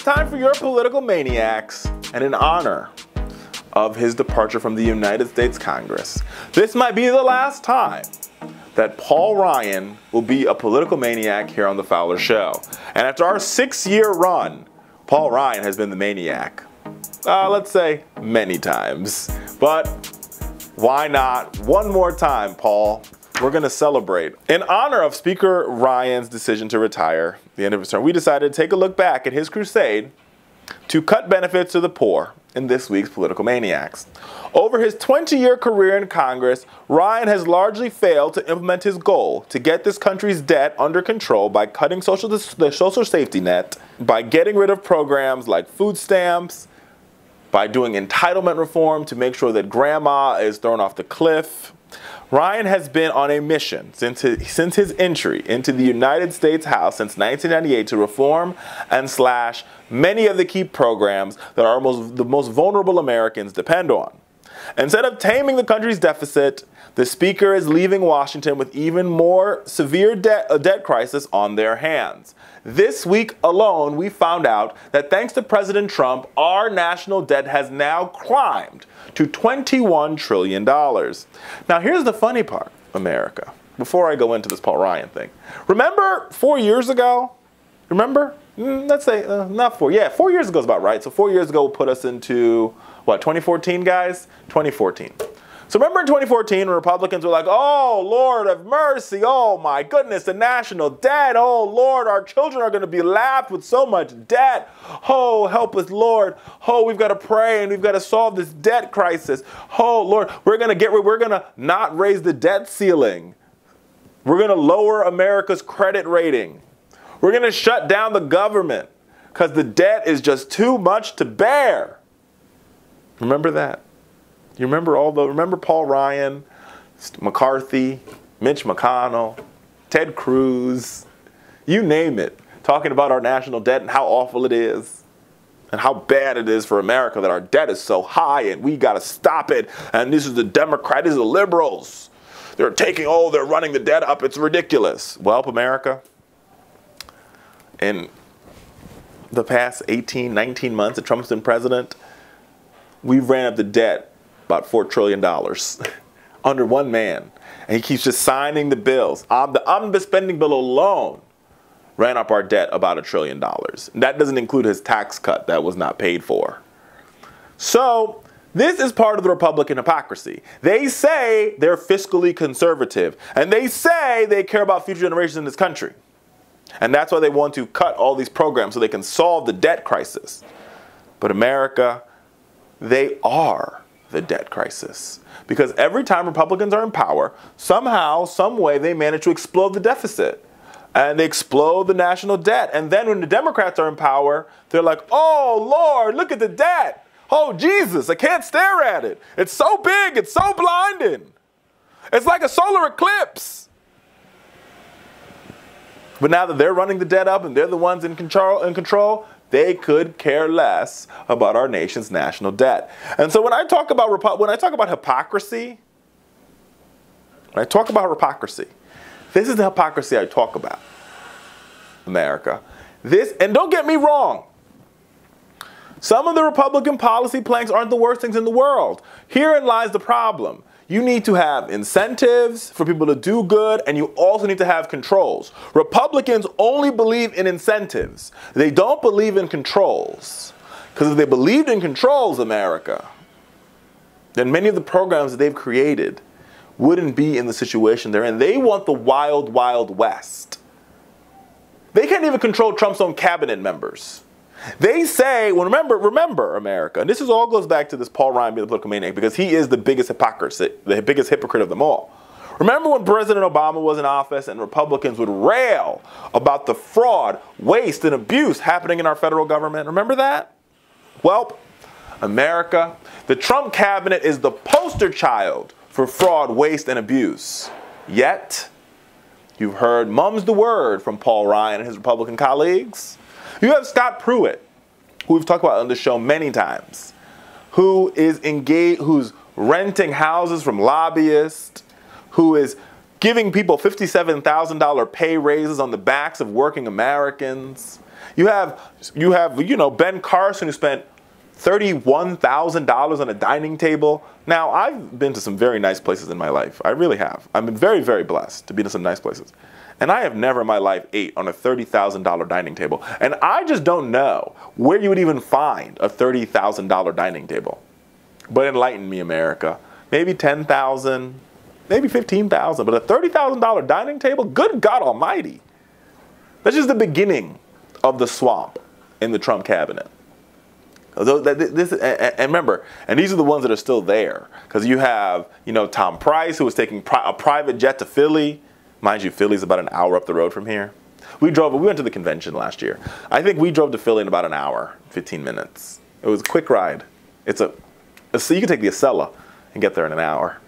it's time for your political maniacs. And in honor of his departure from the United States Congress, this might be the last time that Paul Ryan will be a political maniac here on The Fowler Show. And after our six year run, Paul Ryan has been the maniac. Uh, let's say many times. But why not one more time, Paul? We're going to celebrate. In honor of Speaker Ryan's decision to retire, the end of his term, we decided to take a look back at his crusade to cut benefits to the poor in this week's Political Maniacs. Over his 20 year career in Congress, Ryan has largely failed to implement his goal to get this country's debt under control by cutting social, the social safety net, by getting rid of programs like food stamps, by doing entitlement reform to make sure that grandma is thrown off the cliff. Ryan has been on a mission since his, since his entry into the United States House since 1998 to reform and slash many of the key programs that our most, the most vulnerable Americans depend on. Instead of taming the country's deficit, the Speaker is leaving Washington with even more severe debt, a debt crisis on their hands. This week alone, we found out that thanks to President Trump, our national debt has now climbed to $21 trillion. Now, here's the funny part, America, before I go into this Paul Ryan thing. Remember four years ago? Remember? Mm, let's say, uh, not four. Yeah, four years ago is about right. So, four years ago put us into, what, 2014, guys? 2014. So remember in 2014, Republicans were like, oh, Lord of mercy, oh my goodness, the national debt, oh Lord, our children are going to be lapped with so much debt. Oh, help us, Lord. Oh, we've got to pray and we've got to solve this debt crisis. Oh, Lord, we're going to get, rid. we're going to not raise the debt ceiling. We're going to lower America's credit rating. We're going to shut down the government because the debt is just too much to bear. Remember that? You remember all the, remember Paul Ryan, McCarthy, Mitch McConnell, Ted Cruz, you name it, talking about our national debt and how awful it is and how bad it is for America that our debt is so high and we got to stop it. And this is the Democrats, these are the liberals. They're taking, oh, they're running the debt up. It's ridiculous. Well, America, in the past 18, 19 months that Trump's been president, we've ran up the debt about $4 trillion under one man. And he keeps just signing the bills. Um, the omnibus spending bill alone ran up our debt about a trillion dollars. That doesn't include his tax cut that was not paid for. So, this is part of the Republican hypocrisy. They say they're fiscally conservative, and they say they care about future generations in this country. And that's why they want to cut all these programs so they can solve the debt crisis. But America, they are the debt crisis. Because every time Republicans are in power, somehow, some way, they manage to explode the deficit. And they explode the national debt. And then when the Democrats are in power, they're like, oh, Lord, look at the debt. Oh, Jesus, I can't stare at it. It's so big, it's so blinding. It's like a solar eclipse. But now that they're running the debt up and they're the ones in control, in control they could care less about our nation's national debt. And so when I talk about when I talk about hypocrisy, when I talk about hypocrisy, this is the hypocrisy I talk about. America. This and don't get me wrong. Some of the Republican policy planks aren't the worst things in the world. Herein lies the problem. You need to have incentives for people to do good, and you also need to have controls. Republicans only believe in incentives, they don't believe in controls. Because if they believed in controls, America, then many of the programs that they've created wouldn't be in the situation they're in. They want the wild, wild west. They can't even control Trump's own cabinet members. They say, well, remember, remember, America, and this is all goes back to this Paul Ryan being the political maniac because he is the biggest hypocrisy, the biggest hypocrite of them all. Remember when President Obama was in office and Republicans would rail about the fraud, waste, and abuse happening in our federal government? Remember that? Well, America, the Trump cabinet is the poster child for fraud, waste, and abuse. Yet, you've heard mum's the word from Paul Ryan and his Republican colleagues. You have Scott Pruitt, who we've talked about on the show many times, who is engaged, who's renting houses from lobbyists, who is giving people $57,000 pay raises on the backs of working Americans. You have, you have, you know, Ben Carson who spent $31,000 on a dining table. Now, I've been to some very nice places in my life. I really have. I've been very, very blessed to be to some nice places. And I have never in my life ate on a $30,000 dining table. And I just don't know where you would even find a $30,000 dining table. But enlighten me, America. Maybe 10,000, maybe 15,000, but a $30,000 dining table? Good God Almighty. That's just the beginning of the swamp in the Trump cabinet. This, and remember, and these are the ones that are still there, because you have, you know, Tom Price, who was taking a private jet to Philly. Mind you, Philly's about an hour up the road from here. We drove, we went to the convention last year. I think we drove to Philly in about an hour, 15 minutes. It was a quick ride. It's a, so you can take the Acela and get there in an hour.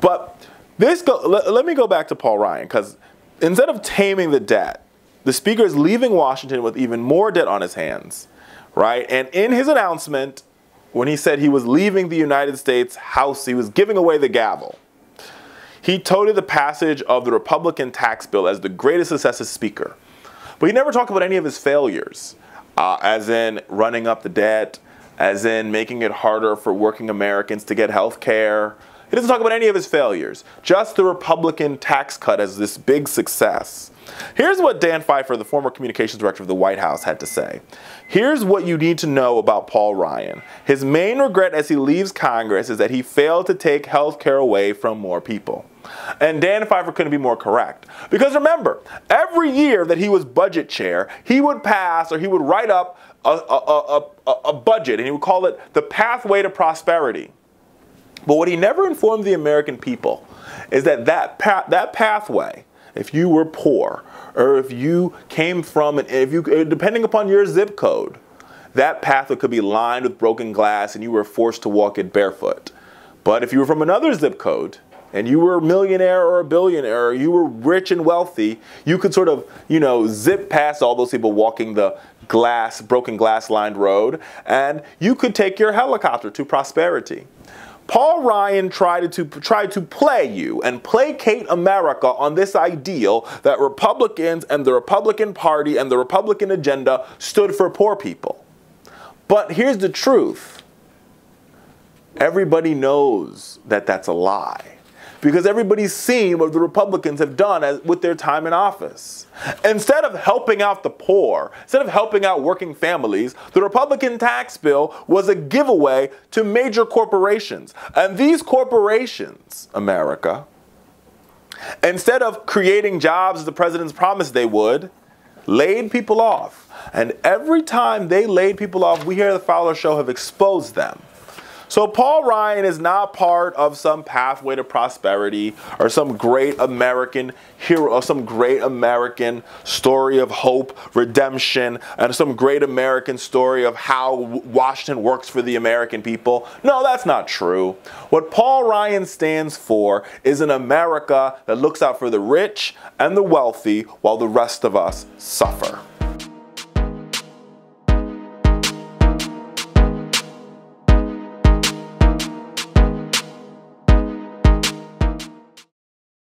But this, go, let, let me go back to Paul Ryan, because instead of taming the debt, the speaker is leaving Washington with even more debt on his hands, right? And in his announcement, when he said he was leaving the United States House, he was giving away the gavel. He touted the passage of the Republican tax bill as the greatest success as speaker. But he never talked about any of his failures, uh, as in running up the debt, as in making it harder for working Americans to get health care. He doesn't talk about any of his failures, just the Republican tax cut as this big success. Here's what Dan Pfeiffer, the former communications director of the White House, had to say. Here's what you need to know about Paul Ryan. His main regret as he leaves Congress is that he failed to take health care away from more people. And Dan Pfeiffer couldn't be more correct. Because remember, every year that he was budget chair, he would pass or he would write up a, a, a, a, budget and he would call it the pathway to prosperity. But what he never informed the American people is that that, pa- that pathway, if you were poor, or if you came from, if you, depending upon your zip code, that pathway could be lined with broken glass and you were forced to walk it barefoot. But if you were from another zip code, and you were a millionaire or a billionaire, or you were rich and wealthy, you could sort of, you know, zip past all those people walking the glass, broken glass lined road, and you could take your helicopter to prosperity. Paul Ryan tried to tried to play you and placate America on this ideal that Republicans and the Republican Party and the Republican agenda stood for poor people. But here's the truth. Everybody knows that that's a lie because everybody's seen what the Republicans have done as, with their time in office. Instead of helping out the poor, instead of helping out working families, the Republican tax bill was a giveaway to major corporations. And these corporations, America, instead of creating jobs as the president's promised they would, laid people off. And every time they laid people off, we here at the Fowler Show have exposed them. So Paul Ryan is not part of some pathway to prosperity or some great American hero or some great American story of hope, redemption, and some great American story of how Washington works for the American people. No, that's not true. What Paul Ryan stands for is an America that looks out for the rich and the wealthy while the rest of us suffer.